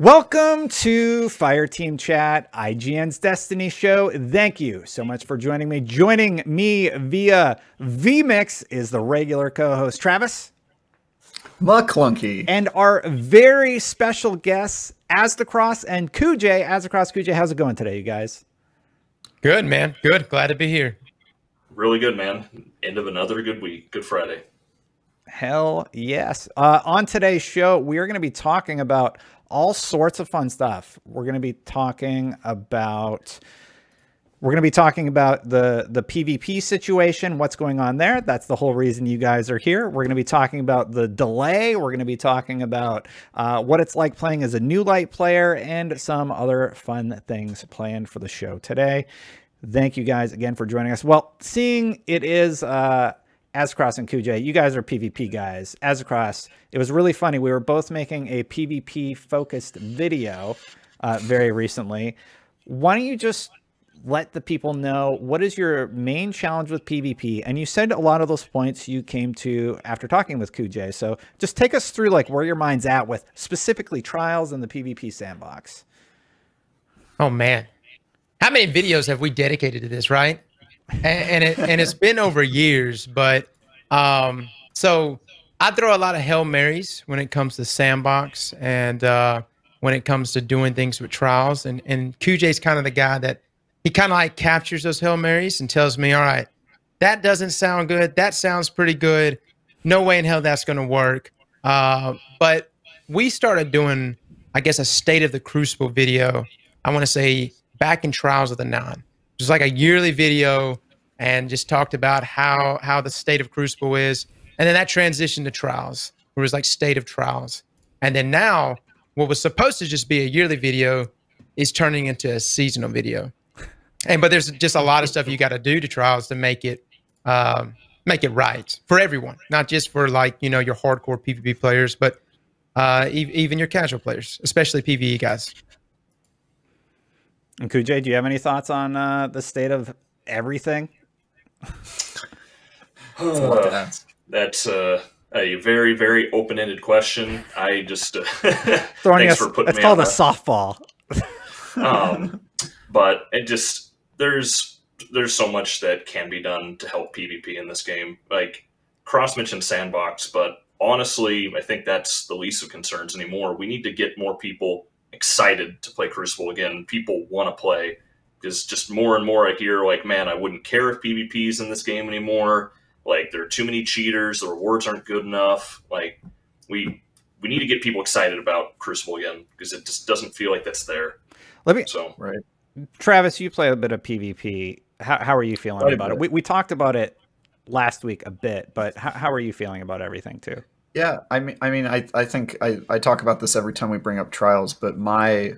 Welcome to Fireteam Chat, IGN's Destiny show. Thank you so much for joining me. Joining me via vMix is the regular co-host Travis. McClunky. And our very special guests, Aztecross and Kujay. Aztecross, Kujay, how's it going today, you guys? Good, man. Good. Glad to be here. Really good, man. End of another good week. Good Friday. Hell yes. Uh, on today's show, we are going to be talking about all sorts of fun stuff. We're going to be talking about we're going to be talking about the the PvP situation, what's going on there. That's the whole reason you guys are here. We're going to be talking about the delay. We're going to be talking about uh, what it's like playing as a new light player and some other fun things planned for the show today. Thank you guys again for joining us. Well, seeing it is uh, Aztecross and Kujay, you guys are PvP guys. Aztecross, it was really funny. We were both making a PvP focused video uh, very recently. Why don't you just let the people know what is your main challenge with PvP? And you said a lot of those points you came to after talking with Kujay. So just take us through like where your mind's at with specifically trials in the PvP sandbox. Oh man, how many videos have we dedicated to this, right? And, and it and it's been over years, but um, so I throw a lot of hail marys when it comes to sandbox and uh, when it comes to doing things with trials. And and Kujay's kind of the guy that he kind of like captures those hail marys and tells me, all right, that doesn't sound good. That sounds pretty good. No way in hell that's going to work. Uh, but we started doing, I guess, a state of the Crucible video. I want to say back in Trials of the Nine just like a yearly video and just talked about how how the state of Crucible is, and then that transitioned to trials, where it was like state of trials, and then now what was supposed to just be a yearly video is turning into a seasonal video, and but there's just a lot of stuff you got to do to trials to make it um, make it right for everyone, not just for like you know your hardcore PvP players, but uh, e- even your casual players, especially PVE guys. And Kujay, do you have any thoughts on uh, the state of everything? uh, that's uh, a very, very open-ended question. I just uh, thanks us, for putting it's me called a softball. um, but it just there's there's so much that can be done to help PvP in this game. Like Cross mentioned sandbox, but honestly, I think that's the least of concerns anymore. We need to get more people excited to play Crucible again. People want to play because just more and more I hear like, man, I wouldn't care if PvP's in this game anymore. Like there are too many cheaters. The rewards aren't good enough. Like we we need to get people excited about Crucible again because it just doesn't feel like that's there. Let me so right. Travis, you play a bit of PvP. How, how are you feeling about it? We, we talked about it last week a bit, but how, how are you feeling about everything too? Yeah, I mean, I mean, I, I think I, I talk about this every time we bring up trials, but my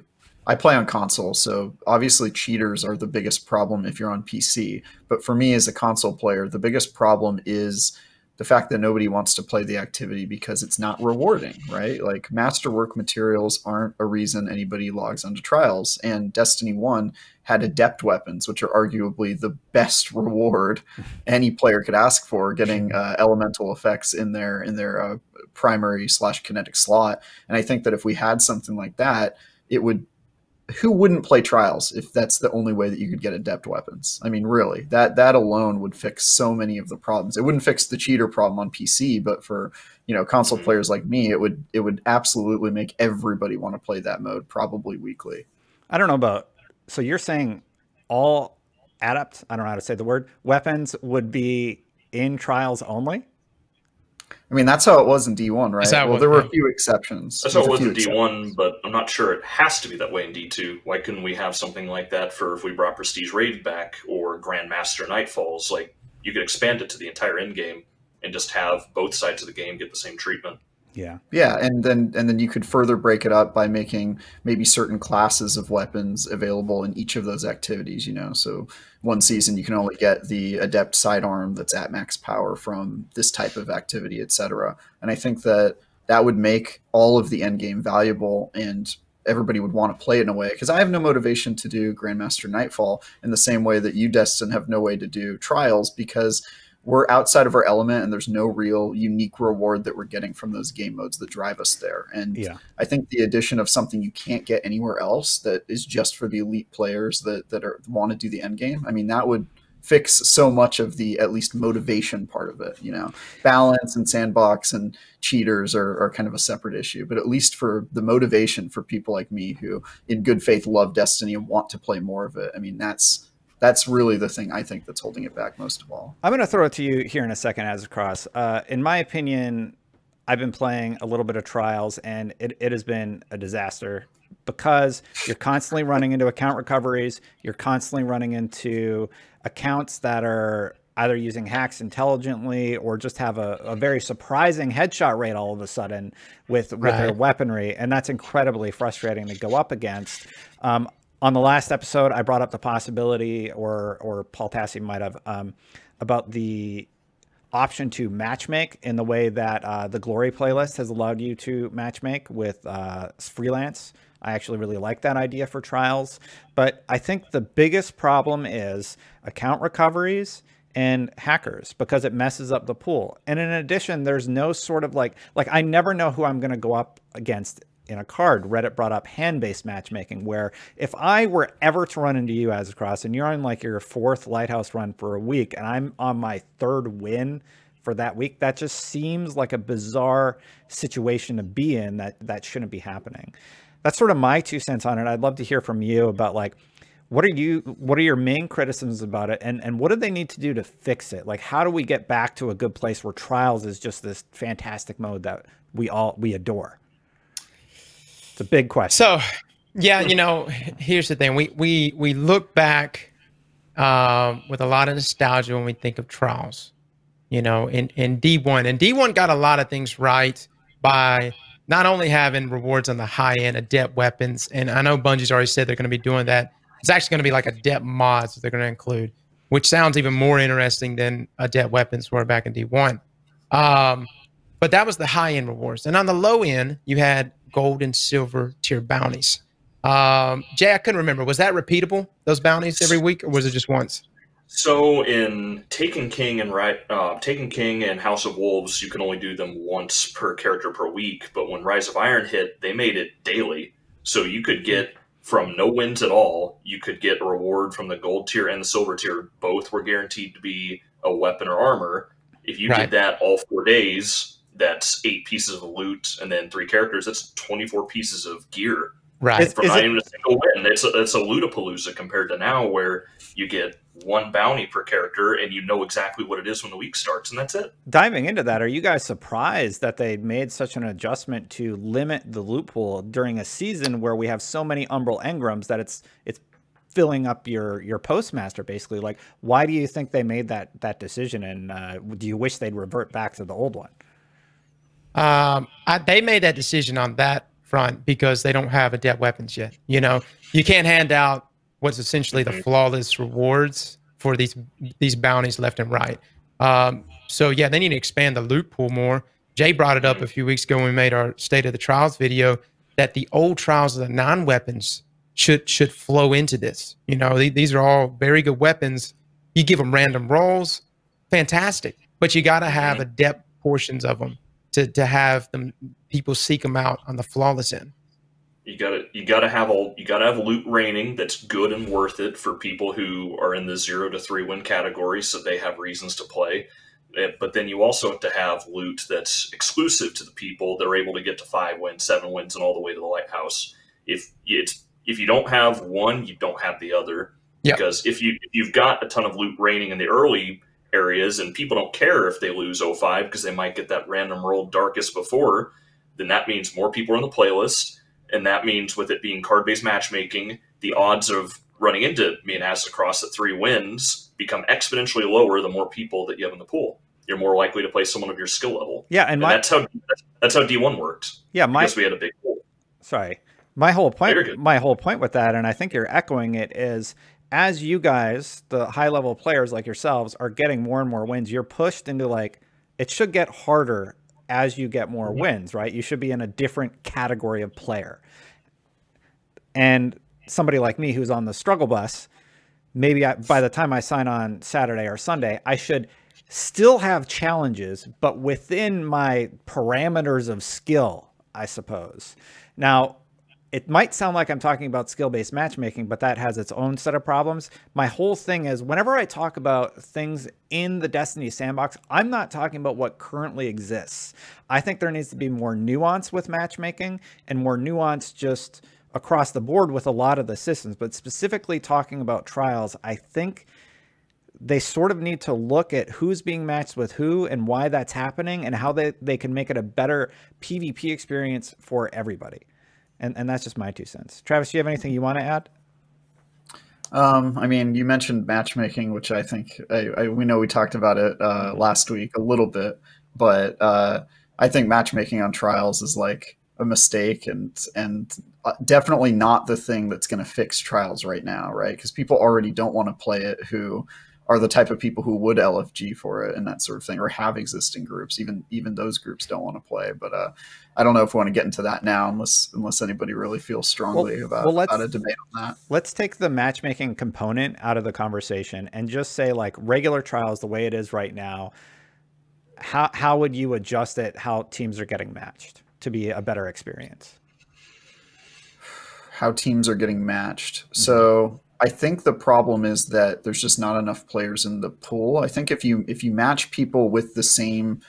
I play on console, so obviously cheaters are the biggest problem if you're on PC. But for me as a console player, the biggest problem is the fact that nobody wants to play the activity because it's not rewarding, right? Like masterwork materials aren't a reason anybody logs onto trials. And Destiny 1 had adept weapons, which are arguably the best reward any player could ask for, getting uh, elemental effects in their in their uh, primary slash kinetic slot. And I think that if we had something like that, it would who wouldn't play trials if that's the only way that you could get adept weapons? I mean, really, that that alone would fix so many of the problems. It wouldn't fix the cheater problem on PC, but for you know console mm-hmm. players like me, it would it would absolutely make everybody want to play that mode, probably weekly. I don't know about. So you're saying all adept? I don't know how to say the word. Weapons would be in trials only. I mean, that's how it was in D1, right? Well, was, there were a few exceptions. That's how it was in D1, but I'm not sure it has to be that way in D2. Why couldn't we have something like that for if we brought Prestige Raid back or Grandmaster Nightfalls? Like, you could expand it to the entire end game and just have both sides of the game get the same treatment. Yeah. Yeah, and then and then you could further break it up by making maybe certain classes of weapons available in each of those activities, you know. So one season you can only get the adept sidearm that's at max power from this type of activity, etc. And I think that that would make all of the end game valuable and everybody would want to play it in a way because I have no motivation to do Grandmaster Nightfall in the same way that you Destin have no way to do Trials because we're outside of our element and there's no real unique reward that we're getting from those game modes that drive us there. And Yeah. I think the addition of something you can't get anywhere else that is just for the elite players that, that are want to do the end game, I mean, that would fix so much of the at least motivation part of it you know balance and sandbox and cheaters are, are kind of a separate issue but at least for the motivation for people like me who in good faith love destiny and want to play more of it i mean that's that's really the thing i think that's holding it back most of all I'm going to throw it to you here in a second, Aztecross. Uh, in my opinion, I've been playing a little bit of trials, and it, it has been a disaster because you're constantly running into account recoveries. You're constantly running into accounts that are either using hacks intelligently or just have a, a very surprising headshot rate all of a sudden with with their weaponry, and that's incredibly frustrating to go up against. Um, on the last episode, I brought up the possibility, or or Paul Tassi might have, um, about the option to matchmake in the way that uh, the Glory playlist has allowed you to matchmake with uh, freelance. I actually really like that idea for trials, but I think the biggest problem is account recoveries and hackers because it messes up the pool. And in addition, there's no sort of like like I never know who I'm going to go up against in a card. Reddit brought up hand-based matchmaking, where if I were ever to run into you Aztecross and you're on like your fourth lighthouse run for a week, and I'm on my third win for that week, that just seems like a bizarre situation to be in that that shouldn't be happening. That's sort of my two cents on it. I'd love to hear from you about like what are you what are your main criticisms about it and and what do they need to do to fix it like how do we get back to a good place where trials is just this fantastic mode that we all we adore it's a big question So, yeah, you know, here's the thing: we we we look back um, with a lot of nostalgia when we think of trials. You know, in in D one, and D one got a lot of things right by not only having rewards on the high end adept weapons, and I know Bungie's already said they're going to be doing that. It's actually going to be like adept mods that they're going to include, which sounds even more interesting than adept weapons were back in D one. Um, but that was the high end rewards, and on the low end, you had gold and silver tier bounties. Um, Jay, I couldn't remember. Was that repeatable? Those bounties every week, or was it just once? So in Taken King and right, uh, Taken King and House of Wolves, you can only do them once per character per week. But when Rise of Iron hit, they made it daily, so you could get from no wins at all. You could get a reward from the gold tier and the silver tier. Both were guaranteed to be a weapon or armor. If you Right. did that all four days, that's eight pieces of loot and then three characters. That's twenty four pieces of gear Right. Is- from is not it- even a single win. It's a, it's a Ludapalooza compared to now, where you get one bounty per character and you know exactly what it is when the week starts, and that's it. diving into that are you guys surprised that they made such an adjustment to limit the loot pool during a season where we have so many umbral engrams that it's it's filling up your your postmaster basically like why do you think they made that that decision and uh, do you wish they'd revert back to the old one Um, I, they made that decision on that front because they don't have adept weapons yet. You know, you can't hand out what's essentially the flawless rewards for these these bounties left and right. Um, so yeah, they need to expand the loot pool more. Jay brought it up a few weeks ago when we made our state of the trials video that the old trials of the Nine weapons should should flow into this. You know, the- these are all very good weapons. You give them random rolls, fantastic, but you got to have adept portions of them to to have them people seek them out on the flawless end. You gotta you gotta have all you gotta have loot raining that's good and worth it for people who are in the zero to three win category, so they have reasons to play. Eh, But then you also have to have loot that's exclusive to the people that are able to get to five wins, seven wins, and all the way to the lighthouse. If it's if you don't have one, you don't have the other. Yeah. Because if you if you've got a ton of loot raining in the early areas and people don't care if they lose 05 because they might get that random roll darkest before, then that means more people are in the playlist and that means with it being card based matchmaking, the odds of running into me and Aztecross at three wins become exponentially lower the more people that you have in the pool. You're more likely to play someone of your skill level, yeah and and my that's how that's how D one works. yeah my Because we had a big pool. sorry my whole point my whole point with that and i think you're echoing it is as you guys the high level players like yourselves are getting more and more wins you're pushed into like it should get harder as you get more mm-hmm. wins right? You should be in a different category of player. And somebody like me who's on the struggle bus maybe I, by the time i sign on saturday or sunday i should still have challenges, but within my parameters of skill, I suppose. Now, it might sound like I'm talking about skill based matchmaking, but that has its own set of problems. My whole thing is whenever I talk about things in the Destiny sandbox, I'm not talking about what currently exists. I think there needs to be more nuance with matchmaking and more nuance just across the board with a lot of the systems. But specifically talking about trials, I think they sort of need to look at who's being matched with who and why that's happening and how they, they can make it a better PvP experience for everybody. And, and that's just my two cents. Travis, do you have anything you want to add? Um, I mean, you mentioned matchmaking, which I think I, I, we know we talked about it uh, last week a little bit, but uh, I think matchmaking on trials is like a mistake and and uh, definitely not the thing that's going to fix trials right now, right? Because people already don't want to play it who are the type of people who would LFG for it and that sort of thing, or have existing groups. Even even those groups don't want to play. But uh, I don't know if we want to get into that now, unless unless anybody really feels strongly well, about, well, about a debate on that. Let's take the matchmaking component out of the conversation and just say like regular trials, the way it is right now. How how would you adjust it? How teams are getting matched to be a better experience? How teams are getting matched. Mm-hmm. So I think the problem is that there's just not enough players in the pool. I think if you if you match people with the same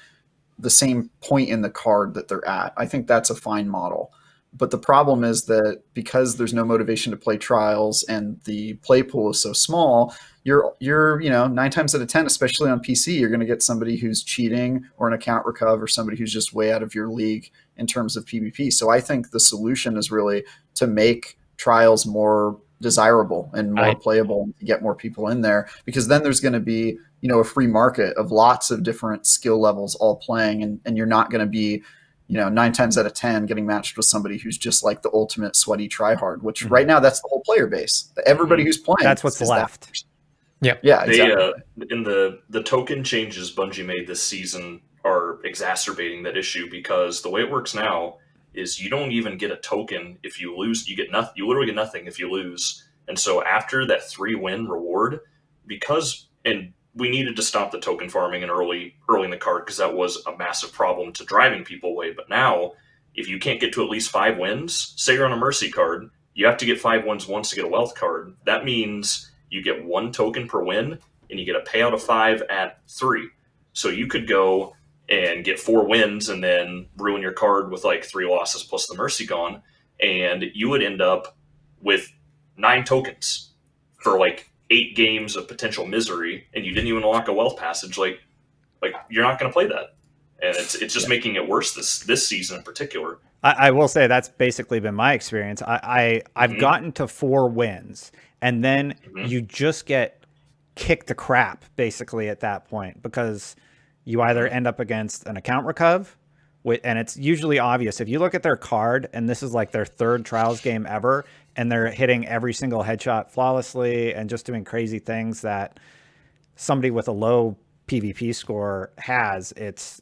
the same point in the card that they're at, I think that's a fine model. But the problem is that because there's no motivation to play trials and the play pool is so small, you're you're you know nine times out of ten, especially on PC, you're going to get somebody who's cheating or an account recover, somebody who's just way out of your league in terms of PvP. So I think the solution is really to make trials more desirable and more right. playable to get more people in there because then there's going to be you know a free market of lots of different skill levels all playing and, and you're not going to be you know nine times out of ten getting matched with somebody who's just like the ultimate sweaty tryhard which mm-hmm. right now that's the whole player base everybody mm-hmm. who's playing that's what's left that yeah yeah exactly. They, uh, in the the token changes bungie made this season are exacerbating that issue because the way it works now is you don't even get a token if you lose. You get nothing. You literally get nothing if you lose. And so after that three win reward, because and we needed to stop the token farming and early early in the card because that was a massive problem to driving people away. But now, if you can't get to at least five wins, say you're on a mercy card, you have to get five wins once to get a wealth card. That means you get one token per win, and you get a payout of five at three. So you could go and get four wins and then ruin your card with like three losses plus the mercy gone and you would end up with nine tokens for like eight games of potential misery and you didn't even unlock a wealth passage like like you're not going to play that and it's it's just yeah. making it worse this this season in particular I, I, will say that's basically been my experience i, I have mm-hmm. gotten to four wins and then mm-hmm. you just get kicked the crap basically at that point because you either end up against an account recov, and it's usually obvious if you look at their card, and this is like their third trials game ever, and they're hitting every single headshot flawlessly and just doing crazy things that somebody with a low PvP score has. It's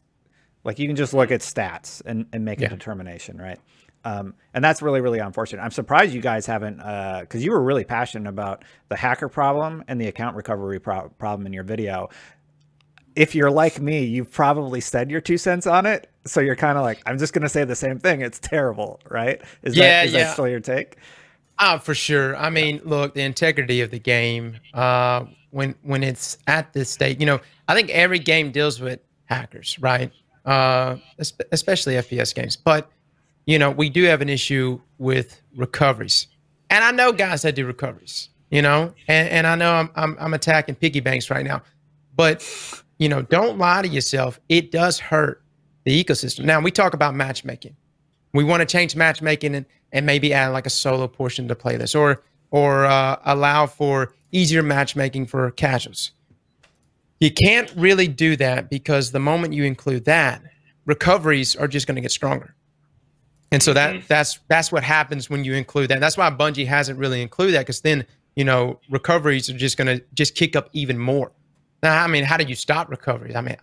like you can just look at stats and, and make yeah. a determination, right? Um, and that's really, really unfortunate. I'm surprised you guys haven't, because uh, you were really passionate about the hacker problem and the account recovery pro- problem in your video if you're like me, you've probably said your two cents on it. So you're kind of like, I'm just going to say the same thing. It's terrible, right? Is, yeah, that, is yeah. that still your take? Uh, for sure. I mean, look, the integrity of the game, uh, when when it's at this state, you know, I think every game deals with hackers, right? Uh, especially FPS games. But, you know, we do have an issue with recoveries. And I know guys that do recoveries, you know, and, and I know I'm, I'm, I'm attacking piggy banks right now. But you know, don't lie to yourself. It does hurt the ecosystem. Now we talk about matchmaking. We want to change matchmaking and, and maybe add like a solo portion to playlist or or uh, allow for easier matchmaking for casuals. You can't really do that because the moment you include that, recoveries are just going to get stronger. And so that mm-hmm. that's that's what happens when you include that. That's why Bungie hasn't really included that because then you know recoveries are just going to just kick up even more. Now, I mean, how do you stop recoveries? I mean,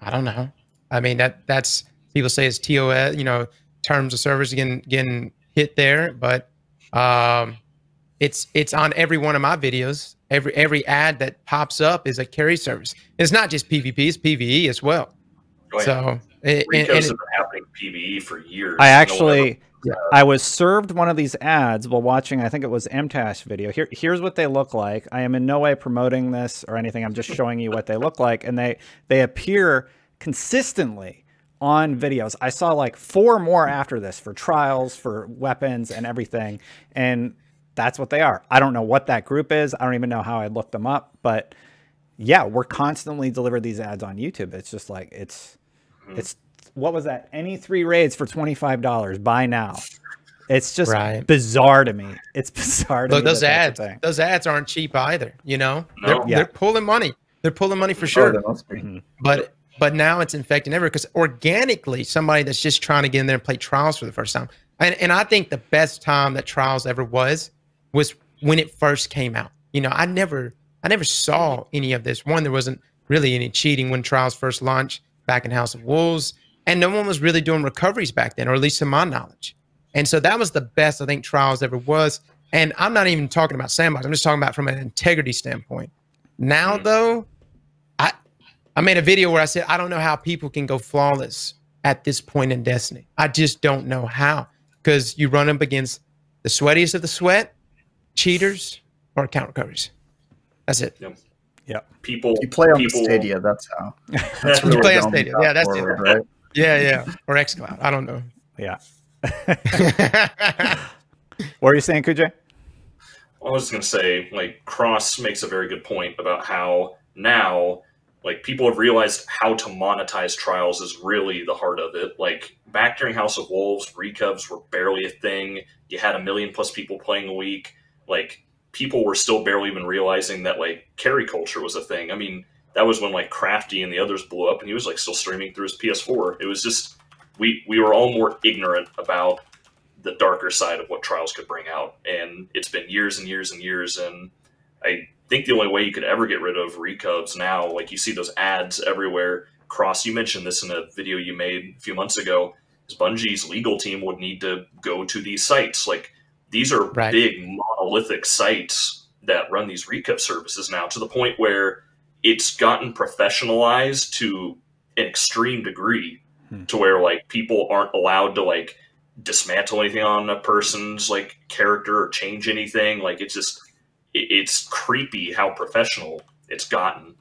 I don't know. I mean, that that's people say it's TOS, you know, terms of service getting getting hit there, but um, it's it's on every one of my videos. Every every ad that pops up is a carry service. It's not just PvP; it's PVE as well. Oh, yeah. So it, and, Recos and it- been happening PVE for years. I No actually, I was served one of these ads while watching. I think it was MTash video. Here, here's what they look like. I am in no way promoting this or anything. I'm just showing you what they look like, and they they appear consistently on videos. I saw like four more after this for trials, for weapons, and everything, and that's what they are. I don't know what that group is. I don't even know how I looked them up, but yeah, we're constantly delivered these ads on YouTube. It's just like it's mm-hmm. it's what was that? Any three raids for twenty five dollars. Buy now. It's just Right. bizarre to me. It's bizarre to look, me. those that ads, thing. those ads aren't cheap either. You know, No. they're, Yeah. they're pulling money. They're pulling money for Oh, sure. there must be. Mhm. but but now it's infecting everyone because organically somebody that's just trying to get in there and play trials for the first time and, and i think the best time that trials ever was was when it first came out you know i never i never saw any of this one there wasn't really any cheating when trials first launched back in house of wolves and no one was really doing recoveries back then or at least to my knowledge and so that was the best i think trials ever was and i'm not even talking about sandbox i'm just talking about from an integrity standpoint now Mhm. though I I made a video where I said I don't know how people can go flawless at this point in Destiny. I just don't know how because you run up against the sweatiest of the sweat, cheaters, or account recoveries. That's it. Yeah. People You play on people, Stadia. That's how. That's You really play on going Stadia. Yeah, that's it. right? Yeah, yeah. Or XCloud. I don't know. Yeah. What are you saying, Kujay? I was going to say, like, Cross makes a very good point about how now, like, people have realized how to monetize trials is really the heart of it. Like, back during House of Wolves, recovs were barely a thing. You had a million plus people playing a week. Like, people were still barely even realizing that, like, carry culture was a thing. I mean, that was when, like, Crafty and the others blew up, and he was, like, still streaming through his PS4. It was just, we, we were all more ignorant about the darker side of what trials could bring out and it's been years and years and years and i think the only way you could ever get rid of recovs now like you see those ads everywhere cross you mentioned this in a video you made a few months ago is bungie's legal team would need to go to these sites like these are Right. big monolithic sites that run these recov services now to the point where it's gotten professionalized to an extreme degree Hmm. to where like people aren't allowed to like dismantle anything on a person's like character or change anything like it's just it, it's creepy how professional it's gotten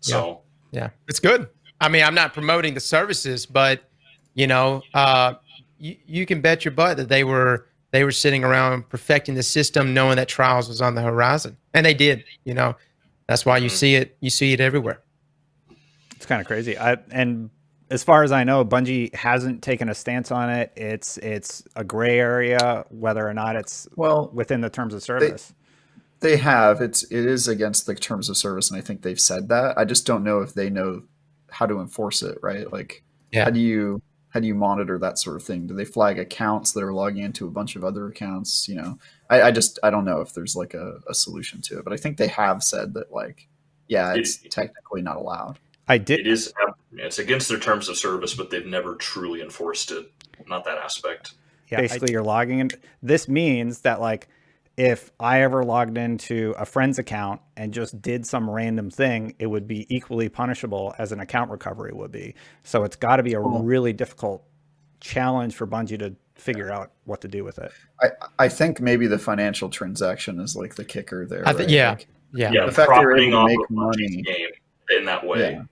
so Yeah, it's good. I mean, I'm not promoting the services, but you know, uh, you, you can bet your butt that they were they were sitting around perfecting the system, knowing that trials was on the horizon, and they did. You know, that's why you Mhm. see it. You see it everywhere. It's kind of crazy. I and as far as I know, Bungie hasn't taken a stance on it. It's it's a gray area whether or not it's Well, within the terms of service. they have. It's it is against the terms of service, and I think they've said that. I just don't know if they know how to enforce it. Right? Like, Yeah. how do you how do you monitor that sort of thing? Do they flag accounts that are logging into a bunch of other accounts? You know, I, I just I don't know if there's like a, a solution to it, but I think they have said that like, yeah, it's It- technically not allowed. I did it is it's against their terms of service but they've never truly enforced it not that aspect Yeah, basically you're logging in. This means that like if I ever logged into a friend's account and just did some random thing, it would be equally punishable as an account recovery would be. So it's got to be a Cool. really difficult challenge for Bungie to figure out what to do with it. I I think maybe the financial transaction is like the kicker there. I thi- right? yeah. Like, Yeah. yeah The fact they're profiting able to off make of Bungie's money. game in that way yeah.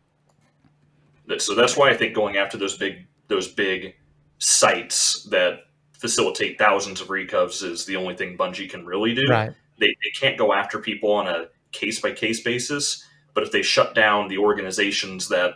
That- so that's why i think going after those big those big sites that facilitate thousands of recovs is the only thing bungie can really do Right. they, they can't go after people on a case by case basis but if they shut down the organizations that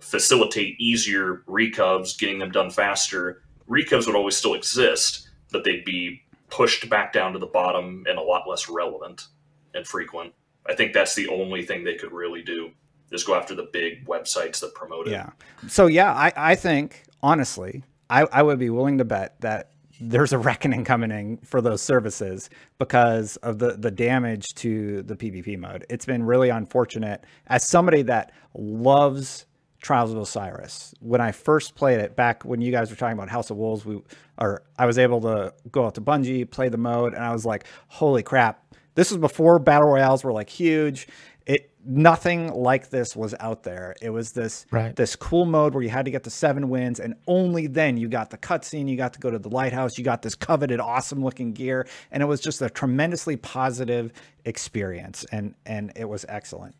facilitate easier recovs getting them done faster recovs would always still exist but they'd be pushed back down to the bottom and a lot less relevant and frequent i think that's the only thing they could really do is go after the big websites that promote it Yeah. So yeah, I, I think honestly, I, I would be willing to bet that there's a reckoning coming in for those services because of the the damage to the PvP mode. It's been really unfortunate as somebody that loves Trials of Osiris. When I first played it back when you guys were talking about House of Wolves, we or I was able to go out to Bungie, play the mode, and I was like, holy crap, this was before battle royales were like huge. It nothing like this was out there. It was this Right. this cool mode where you had to get to seven wins, and only then you got the cutscene, you got to go to the lighthouse, you got this coveted, awesome looking gear, and it was just a tremendously positive experience, and and it was excellent.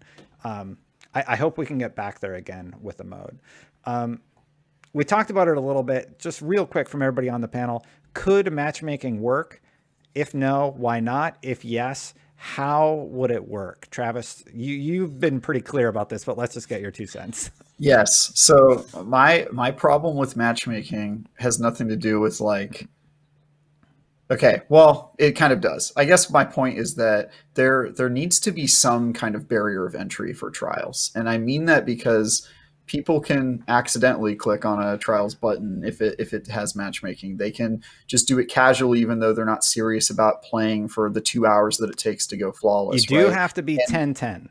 Um, I, I hope we can get back there again with the mode. Um, we talked about it a little bit, just real quick from everybody on the panel. Could matchmaking work? If no, why not? If yes, how would it work? Travis, you you've been pretty clear about this, but let's just get your two cents. Yes. So my my problem with matchmaking has nothing to do with like Okay, well, it kind of does. I guess my point is that there there needs to be some kind of barrier of entry for trials. And I mean that because people can accidentally click on a trials button if it if it has matchmaking. They can just do it casually even though they're not serious about playing for the 2 hours that it takes to go flawless. You do right? have to be 10-10.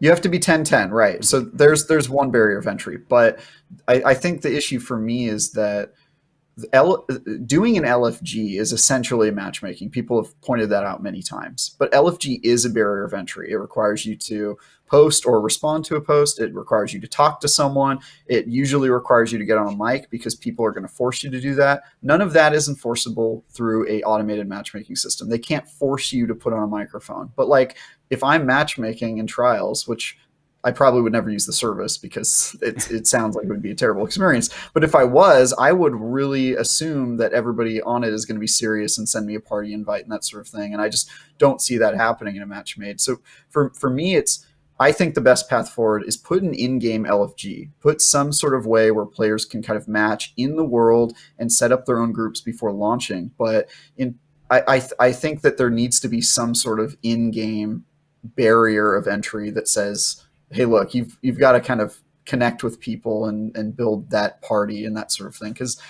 You have to be 10-10, right? So there's there's one barrier of entry, but I, I think the issue for me is that L, doing an LFG is essentially a matchmaking. People have pointed that out many times, but LFG is a barrier of entry. It requires you to post or respond to a post. It requires you to talk to someone. It usually requires you to get on a mic because people are going to force you to do that. None of that is enforceable through a automated matchmaking system. They can't force you to put on a microphone. But like if I'm matchmaking in trials, which I probably would never use the service because it, it sounds like it would be a terrible experience. But if I was, I would really assume that everybody on it is going to be serious and send me a party invite and that sort of thing. And I just don't see that happening in a match made. So for, for me, it's, I think the best path forward is put an in-game LFG, put some sort of way where players can kind of match in the world and set up their own groups before launching. But in, I, I, I think that there needs to be some sort of in-game barrier of entry that says, hey look you've you've got to kind of connect with people and and build that party and that sort of thing. Because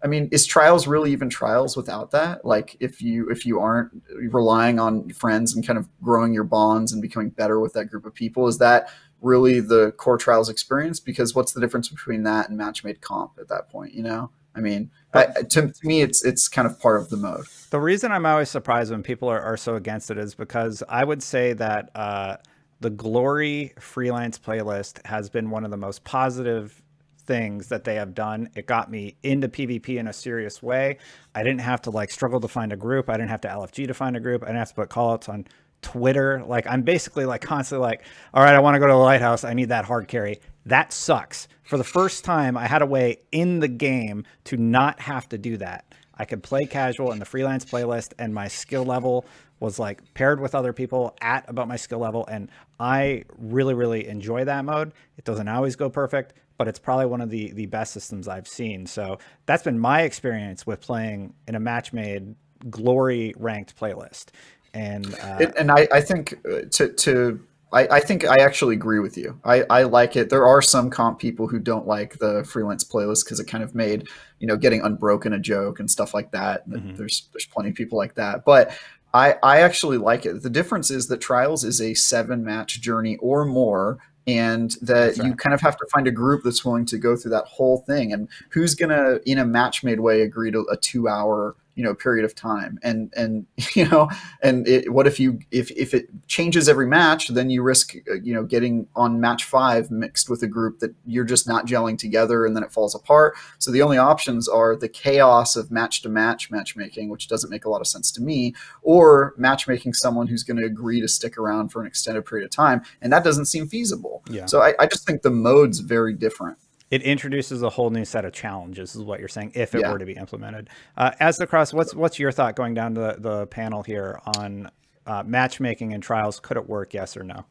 i mean is trials really even trials without that? Like if you if you aren't relying on friends and kind of growing your bonds and becoming better with that group of people is that really the core trials experience? Because what's the difference between that and match made comp at that point you know? I mean I, to, to me it's it's kind of part of the mode. The reason I'm always surprised when people are, are so against it is because I would say that uh, the Glory freelance playlist has been one of the most positive things that they have done. It got me into PvP in a serious way. I didn't have to like struggle to find a group. I didn't have to LFG to find a group. I didn't have to put callouts on Twitter. Like I'm basically like constantly like, all right, I want to go to the lighthouse. I need that hard carry. That sucks. For the first time, I had a way in the game to not have to do that. I could play casual in the freelance playlist, and my skill level was like paired with other people at about my skill level. And I really, really enjoy that mode. It doesn't always go perfect, but it's probably one of the, the best systems I've seen. So that's been my experience with playing in a match made glory ranked playlist. And, uh, It, and I, I think uh, to to I, I think I actually agree with you. I, I like it. There are some comp people who don't like the freelance playlist because it kind of made you know getting unbroken a joke and stuff like that. Mhm. There's there's plenty of people like that, but I I actually like it. The difference is that trials is a seven match journey or more. And that That's you kind of have to find a group that's willing to go through that whole thing, and who's gonna, in a match made way, agree to a two hour, you know, period of time, and and you know, and it, what if you if if it changes every match then you risk uh, you know getting on match five mixed with a group that you're just not gelling together and then it falls apart. So the only options are the chaos of match to match matchmaking which doesn't make a lot of sense to me or matchmaking someone who's going to agree to stick around for an extended period of time. And that doesn't seem feasible. Yeah. so I, I just think the mode's very different it introduces a whole new set of challenges is what you're saying if it Yeah. were to be implemented uh, Aztecross what's what's your thought going down the, the panel here on uh, matchmaking and trials could it work yes or no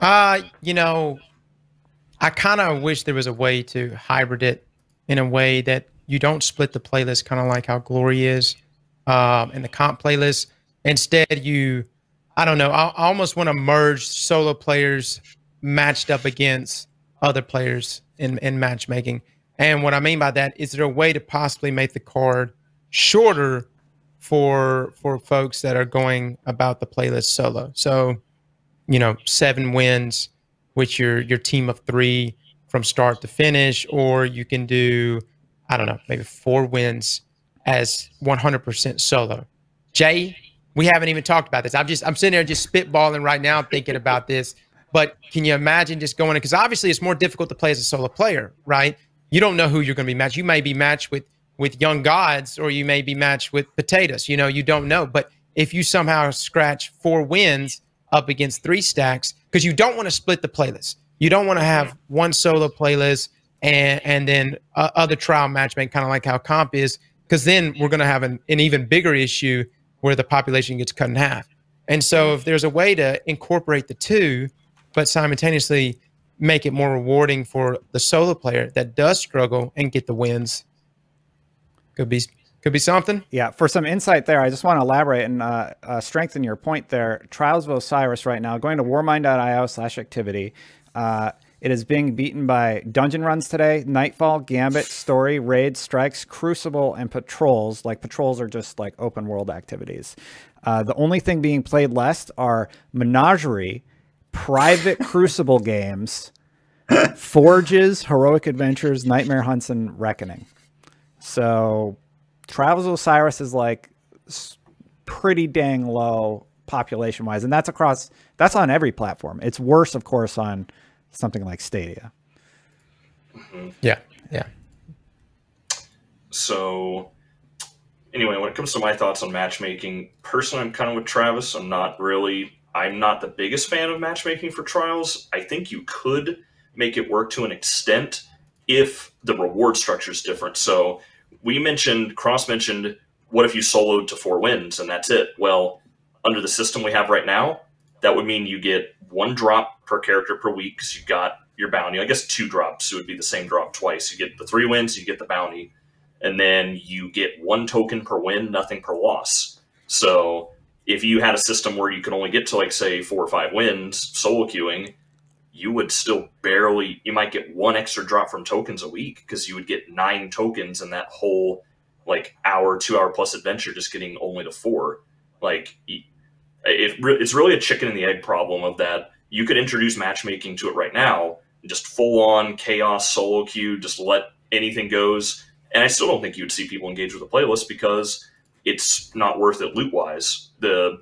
Uh, you know, I kind of wish there was a way to hybrid it in a way that you don't split the playlist, kind of like how Glory is um, in the comp playlist. Instead, you, I don't know, I, I almost want to merge solo players matched up against other players in, in matchmaking. And what I mean by that is there a way to possibly make the card shorter for for folks that are going about the playlist solo? So you know seven wins with your your team of three from start to finish or you can do i don't know maybe four wins as 100% solo jay we haven't even talked about this. I'm just I'm sitting there just spitballing right now, thinking about this. But can you imagine just going? in? Because obviously, it's more difficult to play as a solo player, right? You don't know who you're going to be matched. You may be matched with with young gods, or you may be matched with potatoes. You know, you don't know. But if you somehow scratch four wins up against three stacks, because you don't want to split the playlist. You don't want to have one solo playlist and and then uh, other trial matchmaking, kind of like how comp is, because then we're going to have an, an even bigger issue where the population gets cut in half. And so, if there's a way to incorporate the two, but simultaneously make it more rewarding for the solo player that does struggle and get the wins, could be could be something. Yeah, for some insight there, I just want to elaborate and uh, uh, strengthen your point there. Trials of Osiris right now, going to warmind.io slash activity. Uh, it is being beaten by dungeon runs today, Nightfall, Gambit, Story, Raid, Strikes, Crucible, and Patrols. Like patrols are just like open world activities. Uh, the only thing being played less are Menagerie, private Crucible games, Forges, Heroic Adventures, Nightmare Hunts, and Reckoning. So Trials of Osiris is like pretty dang low population wise, and that's across that's on every platform. It's worse, of course, on something like Stadia. Mm-hmm. Yeah, yeah. So, anyway, when it comes to my thoughts on matchmaking, personally, I'm kind of with Travis. I'm not really, I'm not the biggest fan of matchmaking for trials. I think you could make it work to an extent if the reward structure is different. So, we mentioned, Cross mentioned, what if you soloed to four wins and that's it? Well, under the system we have right now, that would mean you get one drop per character per week because you got your bounty. I guess two drops. It would be the same drop twice. You get the three wins, you get the bounty, and then you get one token per win, nothing per loss. So if you had a system where you could only get to like say four or five wins solo queuing, you would still barely. You might get one extra drop from tokens a week because you would get nine tokens in that whole like hour, two hour plus adventure, just getting only to four. Like it, it's really a chicken and the egg problem of that you could introduce matchmaking to it right now just full on chaos solo queue just let anything goes and i still don't think you'd see people engage with the playlist because it's not worth it loot wise the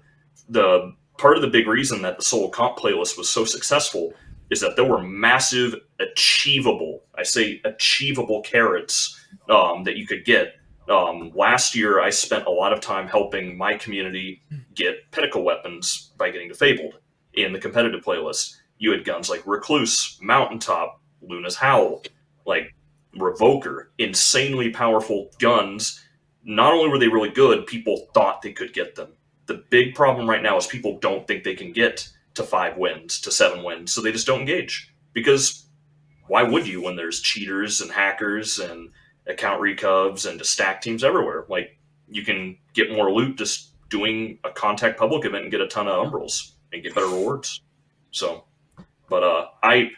the part of the big reason that the solo comp playlist was so successful is that there were massive achievable i say achievable carrots um, that you could get um, last year, I spent a lot of time helping my community get pinnacle weapons by getting defabled in the competitive playlist. You had guns like Recluse, Mountaintop, Luna's Howl, like Revoker, insanely powerful guns. Not only were they really good, people thought they could get them. The big problem right now is people don't think they can get to five wins, to seven wins, so they just don't engage. Because why would you when there's cheaters and hackers and account recovs and to stack teams everywhere. Like you can get more loot just doing a contact public event and get a ton of umbrals and get better rewards. So, but uh, I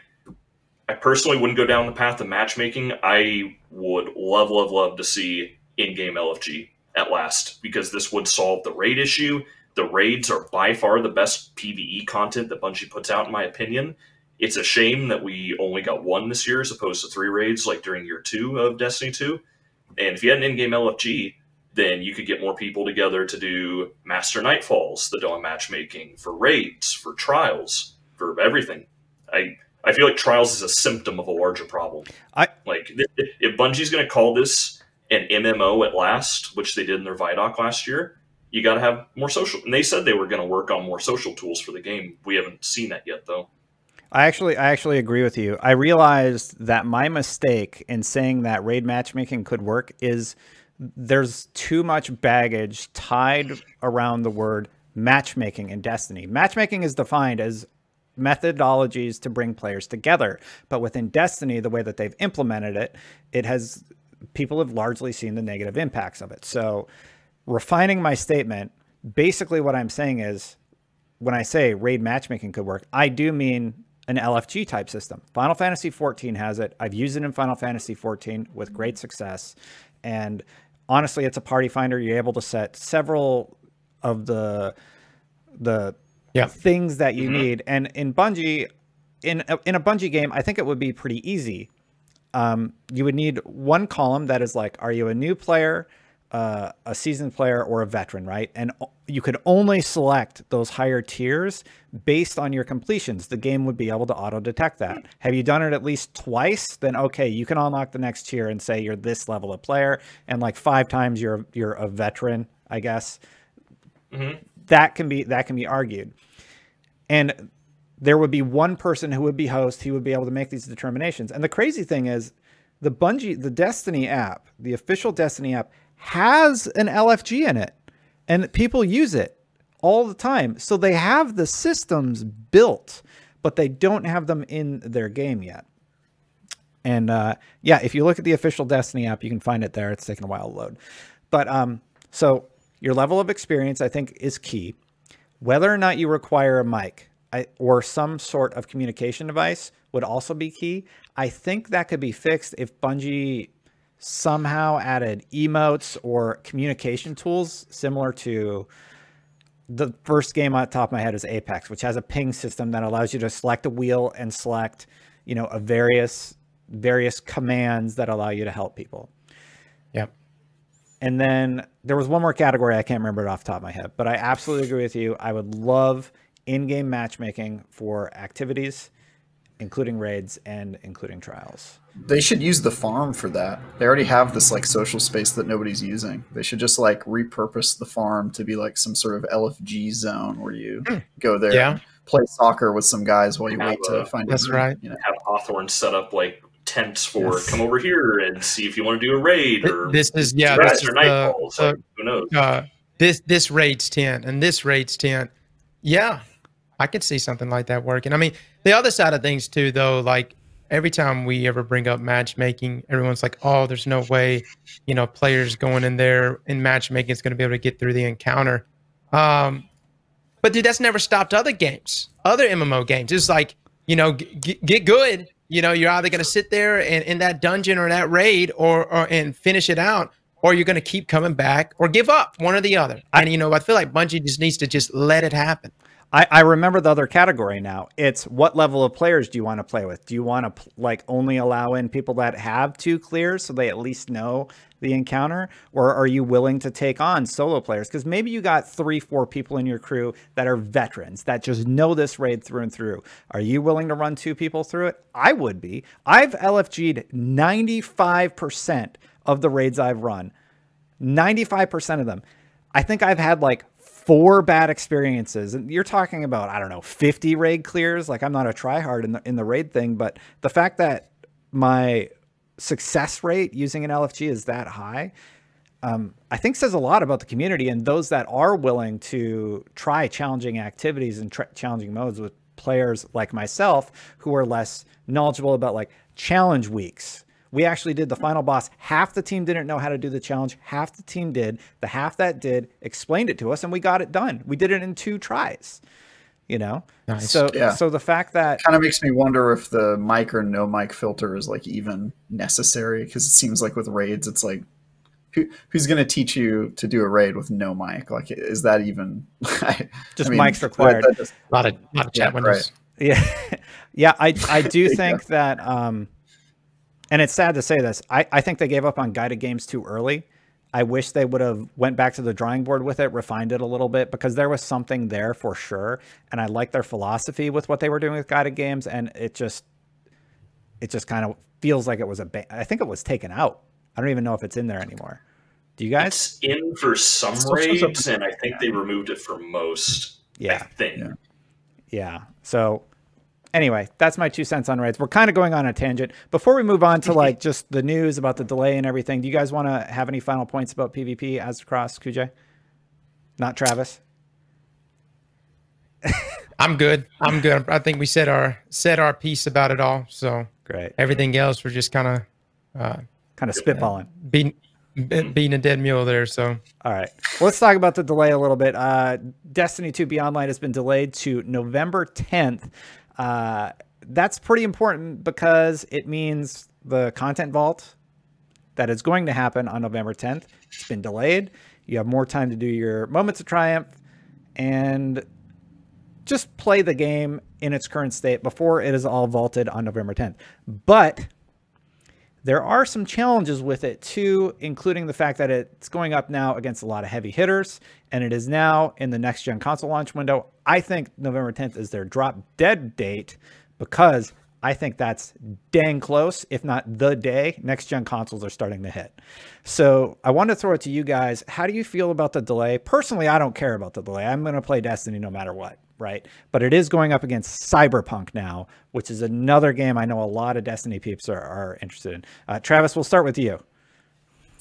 I personally wouldn't go down the path of matchmaking. I would love, love, love to see in-game LFG at last because this would solve the raid issue. The raids are by far the best PVE content that Bungie puts out, in my opinion. It's a shame that we only got one this year as opposed to three raids like during year two of Destiny 2. And if you had an in game LFG, then you could get more people together to do Master Nightfalls, the dawn matchmaking, for raids, for trials, for everything. I I feel like trials is a symptom of a larger problem. I like if Bungie's going to call this an MMO at last, which they did in their Vidoc last year, you got to have more social. And they said they were going to work on more social tools for the game. We haven't seen that yet, though. I actually I actually agree with you. I realized that my mistake in saying that raid matchmaking could work is there's too much baggage tied around the word matchmaking in Destiny. Matchmaking is defined as methodologies to bring players together, but within Destiny the way that they've implemented it, it has people have largely seen the negative impacts of it. So refining my statement, basically what I'm saying is when I say raid matchmaking could work, I do mean an LFG type system. Final Fantasy 14 has it. I've used it in Final Fantasy 14 with great success. And honestly, it's a party finder. You're able to set several of the the yeah. things that you mm-hmm. need. And in Bungie, in a, in a Bungie game, I think it would be pretty easy. Um, you would need one column that is like, are you a new player? uh, a seasoned player or a veteran, right? And you could only select those higher tiers based on your completions. The game would be able to auto detect that. Have you done it at least twice? Then okay, you can unlock the next tier and say you're this level of player, and like five times you're you're a veteran, I guess. Mm-hmm. That can be that can be argued, and there would be one person who would be host. He would be able to make these determinations. And the crazy thing is, the Bungie, the Destiny app, the official Destiny app has an LFG in it and people use it all the time. So they have the systems built, but they don't have them in their game yet. And uh, yeah, if you look at the official Destiny app, you can find it there. It's taking a while to load. But um, so your level of experience, I think, is key. Whether or not you require a mic I, or some sort of communication device would also be key. I think that could be fixed if Bungie somehow added emotes or communication tools similar to the first game on top of my head is Apex, which has a ping system that allows you to select a wheel and select, you know, a various various commands that allow you to help people. Yep. And then there was one more category I can't remember it off the top of my head, but I absolutely agree with you. I would love in-game matchmaking for activities including raids and including trials. They should use the farm for that. They already have this like social space that nobody's using. They should just like repurpose the farm to be like some sort of LFG zone where you hmm. go there, yeah. play soccer with some guys while you wait a, to find. That's right. You know. Have Hawthorne set up like tents for yes. come over here and see if you want to do a raid or this is yeah this is or the, like, who knows. Uh, this this raid's tent and this raid's tent. Yeah, I could see something like that working. I mean, the other side of things too, though, like every time we ever bring up matchmaking, everyone's like, "Oh, there's no way, you know, players going in there in matchmaking is going to be able to get through the encounter." Um, but dude, that's never stopped other games, other MMO games. It's like, you know, g- get good. You know, you're either going to sit there and in that dungeon or that raid, or, or and finish it out, or you're going to keep coming back or give up, one or the other. And you know, I feel like Bungie just needs to just let it happen. I, I remember the other category now. It's what level of players do you want to play with? Do you want to like only allow in people that have two clears so they at least know the encounter? Or are you willing to take on solo players? Because maybe you got three, four people in your crew that are veterans that just know this raid through and through. Are you willing to run two people through it? I would be. I've LFG'd 95% of the raids I've run. 95% of them. I think I've had like four bad experiences. And you're talking about, I don't know, 50 raid clears. Like I'm not a tryhard in the in the raid thing, but the fact that my success rate using an LFG is that high, um, I think says a lot about the community and those that are willing to try challenging activities and challenging modes with players like myself who are less knowledgeable about like challenge weeks we actually did the final boss. Half the team didn't know how to do the challenge. Half the team did. The half that did explained it to us, and we got it done. We did it in two tries. You know, nice. so yeah. so the fact that kind of makes me wonder if the mic or no mic filter is like even necessary because it seems like with raids, it's like who, who's going to teach you to do a raid with no mic? Like, is that even I, just I mean, mics required? That, that a lot of, lot of chat yeah, windows. Right. Yeah, yeah. I I do think yeah. that um, and it's sad to say this. I, I think they gave up on guided games too early. I wish they would have went back to the drawing board with it, refined it a little bit because there was something there for sure. And I like their philosophy with what they were doing with guided games. And it just, it just kind of feels like it was a, ba- I think it was taken out. I don't even know if it's in there anymore. Do you guys? It's in for some raids, and I think they removed it for most. Yeah. I think. Yeah. yeah. So anyway, that's my two cents on raids. We're kind of going on a tangent. Before we move on to like just the news about the delay and everything, do you guys want to have any final points about PvP Aztecross Kujay? Not Travis. I'm good. I'm good. I think we said our said our piece about it all. So great. Everything else we're just kind of uh, kind of spitballing, uh, being being a dead mule there. So all right, well, let's talk about the delay a little bit. Uh, Destiny 2 Beyond Light has been delayed to November 10th. Uh, that's pretty important because it means the content vault that is going to happen on November 10th. It's been delayed. You have more time to do your moments of triumph and just play the game in its current state before it is all vaulted on November 10th. But There are some challenges with it too, including the fact that it's going up now against a lot of heavy hitters, and it is now in the next gen console launch window. I think November 10th is their drop dead date because I think that's dang close, if not the day next gen consoles are starting to hit. So I want to throw it to you guys. How do you feel about the delay? Personally, I don't care about the delay. I'm going to play Destiny no matter what, right? But it is going up against Cyberpunk now, which is another game I know a lot of Destiny peeps are, are interested in. Uh, Travis, we'll start with you.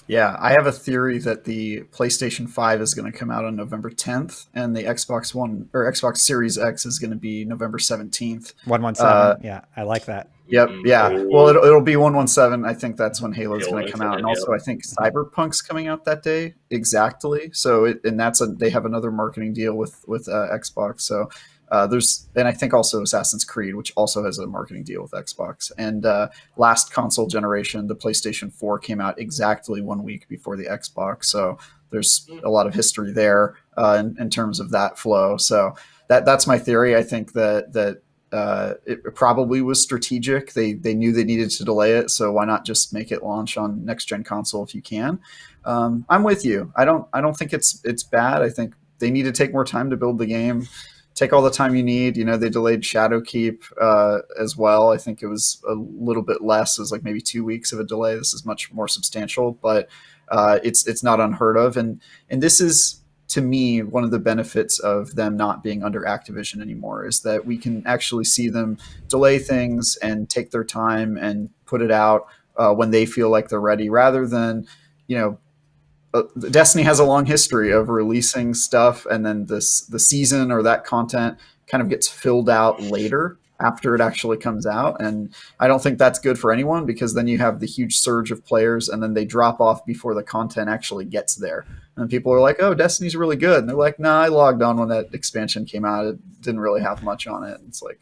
Yeah, I have a theory that the PlayStation 5 is going to come out on November 10th, and the Xbox One or Xbox Series X is going to be November 17th. 117. Uh, yeah, I like that. Yep. Yeah. Well, it'll, it'll be 117. I think that's when Halo's Halo going to come out. And also, I think Cyberpunk's coming out that day exactly. So, it, and that's a, they have another marketing deal with, with uh, Xbox. So, uh, there's and I think also Assassin's Creed, which also has a marketing deal with Xbox. And uh, last console generation, the PlayStation 4 came out exactly one week before the Xbox. So there's a lot of history there uh, in, in, terms of that flow. So that that's my theory. I think that that uh, it probably was strategic. They they knew they needed to delay it, so why not just make it launch on next gen console if you can? Um, I'm with you. I don't I don't think it's it's bad. I think they need to take more time to build the game take all the time you need. You know, they delayed Shadowkeep uh, as well. I think it was a little bit less. It was like maybe two weeks of a delay. This is much more substantial, but uh, it's it's not unheard of. And and this is to me one of the benefits of them not being under Activision anymore is that we can actually see them delay things and take their time and put it out uh, when they feel like they're ready, rather than you know uh, Destiny has a long history of releasing stuff, and then this the season or that content kind of gets filled out later after it actually comes out. And I don't think that's good for anyone because then you have the huge surge of players and then they drop off before the content actually gets there. And people are like, oh, Destiny's really good. And they're like, nah, I logged on when that expansion came out. It didn't really have much on it. It's like,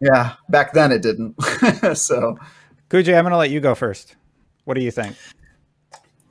yeah, back then it didn't. so, Kujay, I'm going to let you go first. What do you think?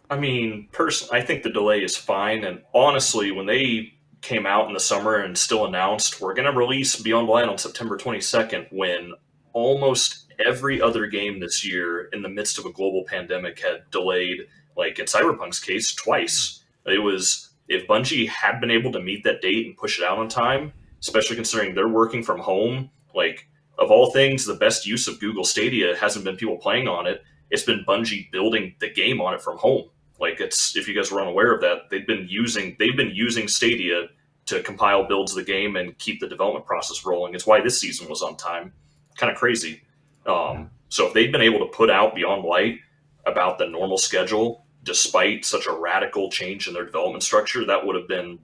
I mean, person, I think the delay is fine. And honestly, when they came out in the summer and still announced we're going to release Beyond Light on September 22nd, when almost every other game this year in the midst of a global pandemic had delayed, like in Cyberpunk's case, twice. It was if Bungie had been able to meet that date and push it out on time, especially considering they're working from home, like of all things, the best use of Google Stadia hasn't been people playing on it. It's been Bungie building the game on it from home. Like it's if you guys were unaware of that, they've been using they've been using Stadia to compile builds of the game and keep the development process rolling. It's why this season was on time. Kind of crazy. Um, so if they'd been able to put out Beyond Light about the normal schedule, despite such a radical change in their development structure, that would have been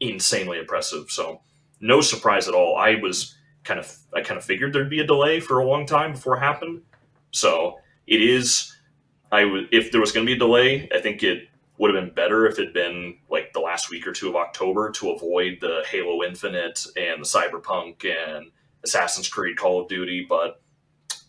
insanely impressive. So no surprise at all. I was kind of I kind of figured there'd be a delay for a long time before it happened. So it is I would if there was going to be a delay, I think it would have been better if it had been like the last week or two of October to avoid the Halo Infinite and the Cyberpunk and Assassin's Creed Call of Duty. But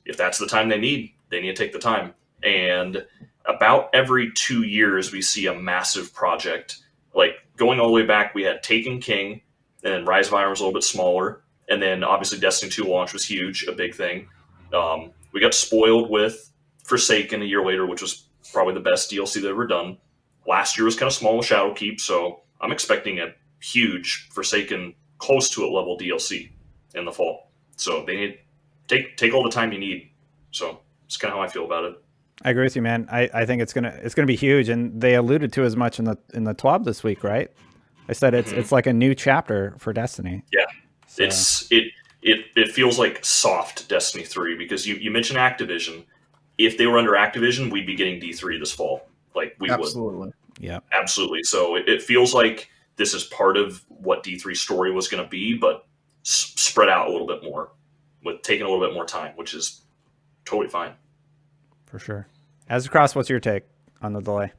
if that's the time they need, they need to take the time. And about every two years, we see a massive project. Like going all the way back, we had Taken King, and then Rise of Iron was a little bit smaller. And then obviously Destiny 2 launch was huge, a big thing. Um, we got spoiled with Forsaken a year later, which was probably the best DLC they've ever done. Last year was kind of small with Shadowkeep, so I'm expecting a huge Forsaken, close to a level DLC in the fall. So they need take take all the time you need. So it's kind of how I feel about it. I agree with you, man. I, I think it's gonna it's gonna be huge, and they alluded to as much in the in the TWAB this week, right? I said it's mm-hmm. it's like a new chapter for Destiny. Yeah, so. it's it it it feels like soft Destiny three because you you mentioned Activision if they were under Activision, we'd be getting D3 this fall. Like we Absolutely. would. Yeah. Absolutely. So it, it, feels like this is part of what D3 story was going to be, but s- spread out a little bit more with taking a little bit more time, which is totally fine. For sure. Aztecross, what's your take on the delay?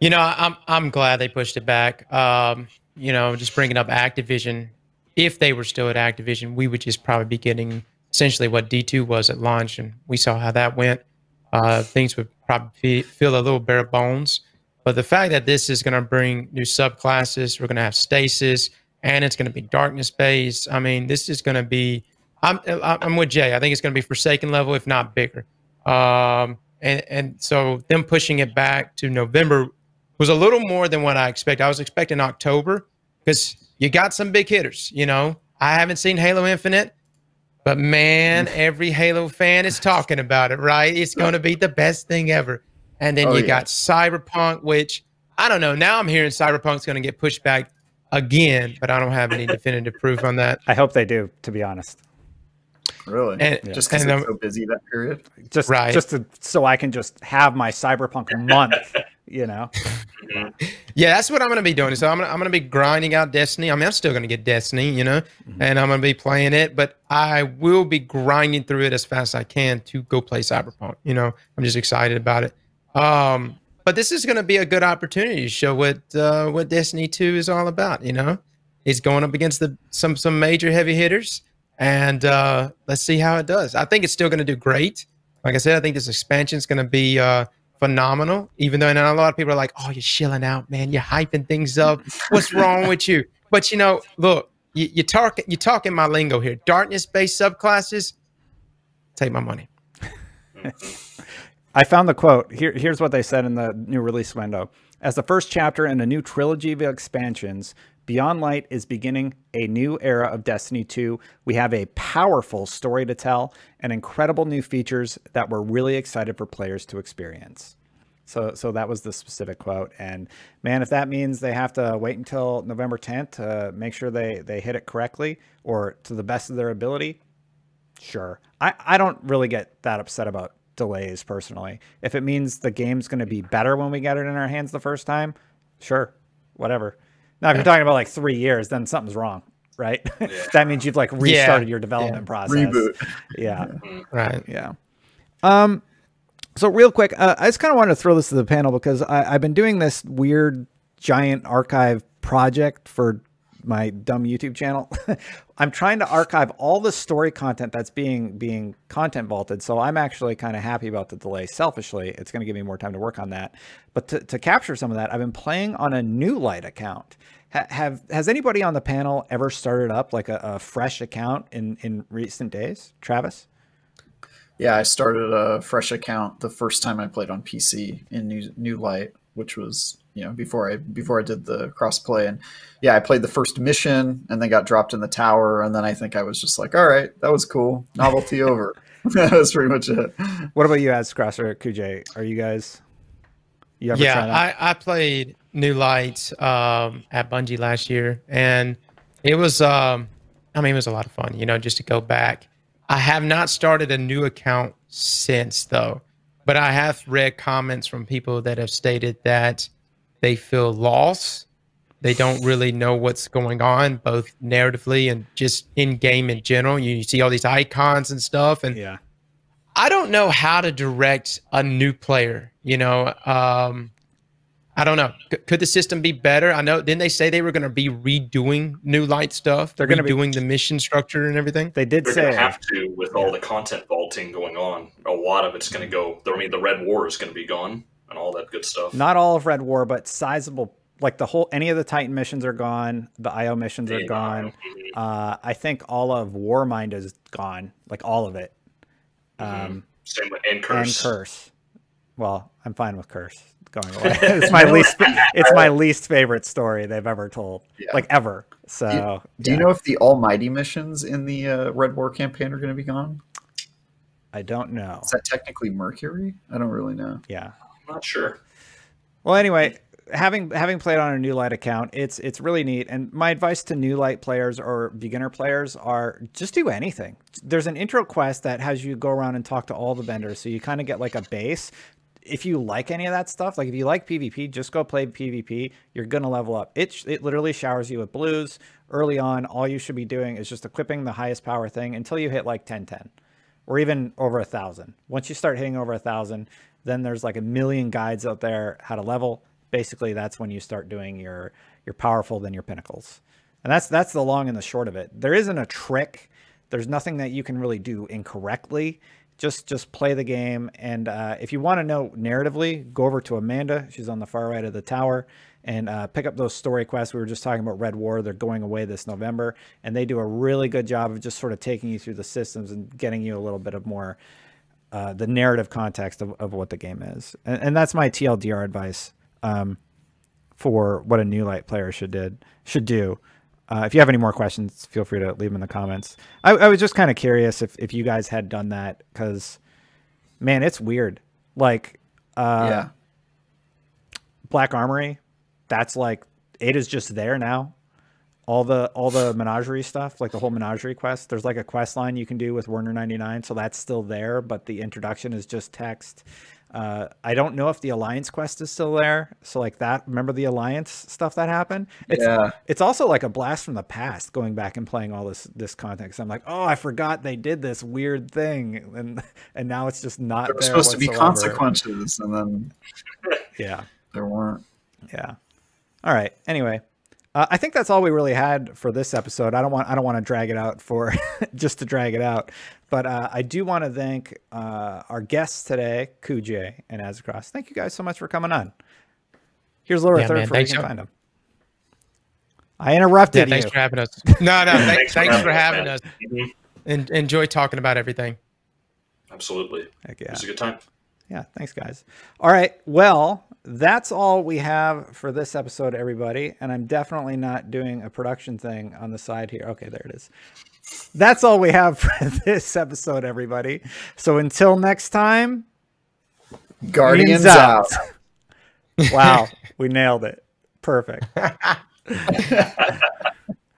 You know, I'm I'm glad they pushed it back. Um, you know, just bringing up Activision. If they were still at Activision, we would just probably be getting essentially what D2 was at launch, and we saw how that went. Uh, things would probably feel a little bare bones. But the fact that this is going to bring new subclasses, we're going to have stasis, and it's going to be darkness based. I mean, this is going to be. I'm I'm with Jay. I think it's going to be Forsaken level, if not bigger. Um, and and so them pushing it back to November was a little more than what I expected. I was expecting October because you got some big hitters. You know, I haven't seen Halo Infinite, but man, every Halo fan is talking about it. Right? It's going to be the best thing ever. And then Oh, you yeah. got Cyberpunk, which I don't know. Now I'm hearing Cyberpunk's going to get pushed back again, but I don't have any definitive proof on that. I hope they do, to be honest. Really? And- Just because and, it's um, so busy that period? Just Right. just to, so I can just have my cyberpunk month, you know. Yeah, that's what I'm gonna be doing. So I'm gonna I'm gonna be grinding out Destiny. I mean, I'm still gonna get Destiny, you know, and I'm gonna be playing it, but I will be grinding through it as fast as I can to go play Cyberpunk. You know, I'm just excited about it. Um, but this is gonna be a good opportunity to show what uh, what Destiny 2 is all about. You know, it's going up against the some some major heavy hitters, and uh, let's see how it does. I think it's still gonna do great. Like I said, I think this expansion is gonna be uh, phenomenal. Even though and a lot of people are like, "Oh, you're chilling out, man. You're hyping things up. What's wrong with you?" But you know, look, you, you talk you talking my lingo here. Darkness-based subclasses. Take my money. I found the quote. Here, here's what they said in the new release window. As the first chapter in a new trilogy of expansions, Beyond Light is beginning a new era of Destiny 2. We have a powerful story to tell and incredible new features that we're really excited for players to experience. So, so that was the specific quote. And man, if that means they have to wait until November 10th to make sure they they hit it correctly or to the best of their ability, sure. I, I don't really get that upset about delays personally. If it means the game's going to be better when we get it in our hands the first time, sure, whatever. Now, if you're talking about like three years, then something's wrong, right? that means you've like restarted your development process. Reboot. Yeah. Right. Yeah. Um, so real quick, uh, I just kind of wanted to throw this to the panel because I, I've been doing this weird giant archive project for my dumb YouTube channel. I'm trying to archive all the story content that's being being content vaulted. So I'm actually kind of happy about the delay. Selfishly, it's going to give me more time to work on that. But to, to capture some of that, I've been playing on a new light account. Ha- have has anybody on the panel ever started up like a, a fresh account in in recent days? Travis. Yeah, I started a fresh account the first time I played on PC in New New Light, which was you know before I before I did the crossplay, and yeah, I played the first mission and then got dropped in the tower, and then I think I was just like, all right, that was cool, novelty over. that was pretty much it. What about you, Ads Crosser, Kujay? Are you guys? You ever try Yeah, that? I, I played New Lights um, at Bungie last year, and it was, um, I mean, it was a lot of fun. You know, just to go back. I have not started a new account since though, but I have read comments from people that have stated that they feel lost. They don't really know what's going on, both narratively and just in game in general. You see all these icons and stuff, and yeah. I don't know how to direct a new player. You know, um, I don't know. C- could the system be better? I know. Didn't they say they were going to be redoing new light stuff? They're gonna be- doing the mission structure and everything. They did They're say going to have to with all the content vaulting going on. A lot of it's going to go. I mean, the Red War is going to be gone and all that good stuff. not all of Red War, but sizable. Like the whole, any of the Titan missions are gone. The IO missions are Yeah. gone. Uh, I think all of Warmind is gone. Like all of it. Um, Same with and curse. and Curse. Well, I'm fine with Curse going away. it's my least. It's my least favorite story they've ever told. Yeah. Like ever. So Do you know if the Almighty missions in the uh, Red War campaign are going to be gone? I don't know. Is that technically Mercury? I don't really know. Yeah. Not sure. Well, anyway, having having played on a new light account, it's it's really neat. And my advice to new light players or beginner players are just do anything. There's an intro quest that has you go around and talk to all the vendors, so you kind of get like a base. If you like any of that stuff, like if you like PvP, just go play PvP. You're gonna level up. It it literally showers you with blues early on. All you should be doing is just equipping the highest power thing until you hit like 1010 or even over a thousand. Once you start hitting over a thousand, then there's like a million guides out there how to level. Basically, that's when you start doing your your powerful then your pinnacles, and that's that's the long and the short of it. There isn't a trick. There's nothing that you can really do incorrectly. Just just play the game, and uh, if you want to know narratively, go over to Amanda. She's on the far right of the tower, and uh, pick up those story quests. We were just talking about Red War. They're going away this November, and they do a really good job of just sort of taking you through the systems and getting you a little bit of more uh, the narrative context of, of what the game is, and, and that's my TLDR advice um, for what a new light player should did should do. Uh, if you have any more questions, feel free to leave them in the comments. I, I was just kind of curious if, if you guys had done that because, man, it's weird. Like, uh, yeah. Black Armory, that's like it is just there now. All the all the menagerie stuff, like the whole menagerie quest. There's like a quest line you can do with Werner 99, so that's still there, but the introduction is just text. Uh, I don't know if the Alliance quest is still there. So like that, remember the Alliance stuff that happened? It's, Yeah. It's also like a blast from the past going back and playing all this this content. I'm like, oh, I forgot they did this weird thing, and and now it's just not. There were there supposed to be consequences, and then Yeah. there weren't. Yeah. All right. Anyway, uh, I think that's all we really had for this episode. I don't want I don't want to drag it out for just to drag it out, but uh, I do want to thank uh, our guests today, Kujay and Aztecross. Thank you guys so much for coming on. Here's Laura Yeah, Third man, for where you thanks can find them. I interrupted Yeah, you. thanks for having us. No, no, thanks, thanks for having man. us. Mhm. And enjoy talking about everything. Absolutely. Heck It was a good time. Yeah, thanks, guys. All right. Well, that's all we have for this episode, everybody. And I'm definitely not doing a production thing on the side here. Okay, there it is. That's all we have for this episode, everybody. So until next time, Guardians Guardians out. wow, we nailed it. Perfect.